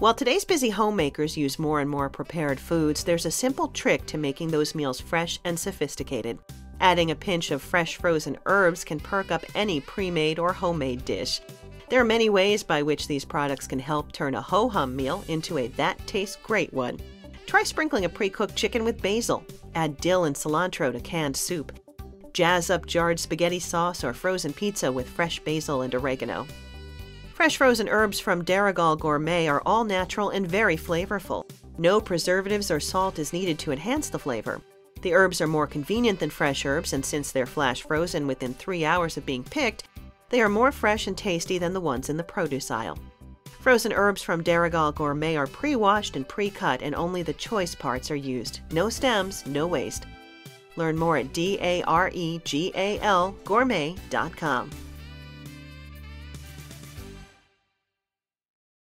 While today's busy homemakers use more and more prepared foods, there's a simple trick to making those meals fresh and sophisticated. Adding a pinch of fresh frozen herbs can perk up any pre made or homemade dish. There are many ways by which these products can help turn a ho hum meal into a that tastes great one. Try sprinkling a pre cooked chicken with basil. Add dill and cilantro to canned soup. Jazz up jarred spaghetti sauce or frozen pizza with fresh basil and oregano. Fresh frozen herbs from Daregal Gourmet are all natural and very flavorful. No preservatives or salt is needed to enhance the flavor. The herbs are more convenient than fresh herbs, and since they're flash frozen within three hours of being picked, they are more fresh and tasty than the ones in the produce aisle. Frozen herbs from Daregal Gourmet are pre washed and pre cut, and only the choice parts are used. No stems, no waste. Learn more at D